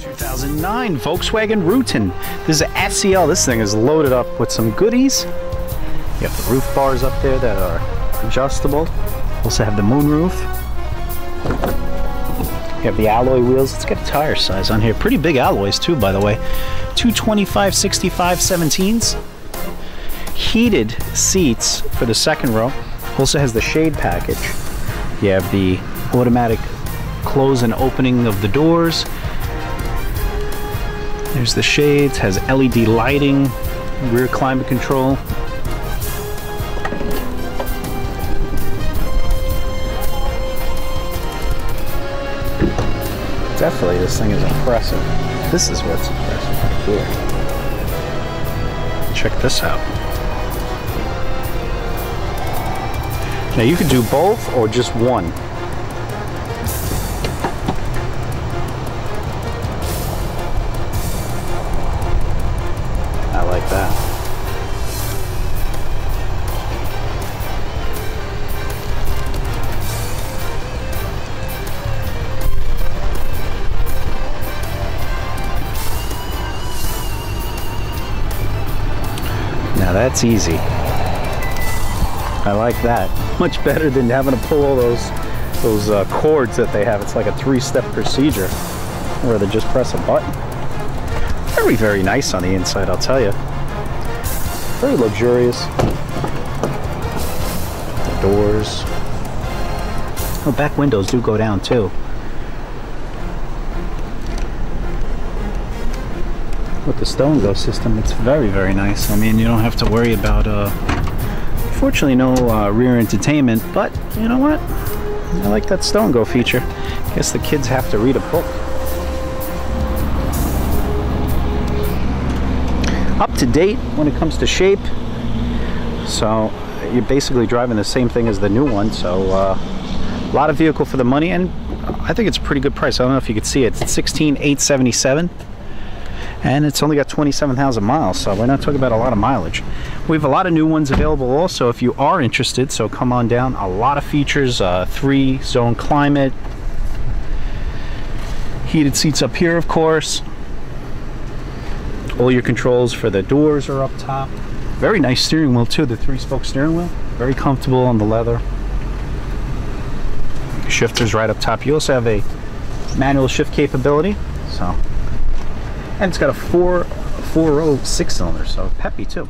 2009 Volkswagen Routan. This is an SEL. This thing is loaded up with some goodies. You have the roof bars up there that are adjustable. Also have the moonroof. You have the alloy wheels. Let's get a tire size on here. Pretty big alloys too, by the way. 225 65 17s. Heated seats for the second row. Also has the shade package. You have the automatic close and opening of the doors. There's the shades, has LED lighting, rear climate control. Definitely this thing is impressive. This is what's impressive right here. Check this out. Now you can do both or just one. Now that's easy. I like that. Much better than having to pull all those those uh, cords that they have. It's like a three-step procedure where they just press a button. Very, very nice on the inside, I'll tell you. Very luxurious. The doors. Oh, back windows do go down too. With the Stow 'n Go system, it's very, very nice. I mean, you don't have to worry about, uh, fortunately, no uh, rear entertainment, but you know what? I like that Stow 'n Go feature. I Guess the kids have to read a book. Up to date when it comes to shape. So you're basically driving the same thing as the new one. So uh, a lot of vehicle for the money, and I think it's a pretty good price. I don't know if you could see it. It's 16,877 and it's only got 27,000 miles so we're not talking about a lot of mileage. We have a lot of new ones available also if you are interested so come on down. A lot of features uh, three zone climate heated seats up here of course. All your controls for the doors are up top. Very nice steering wheel too the three spoke steering wheel. Very comfortable on the leather. Shifters right up top. You also have a manual shift capability so and it's got a four four row six cylinder so peppy too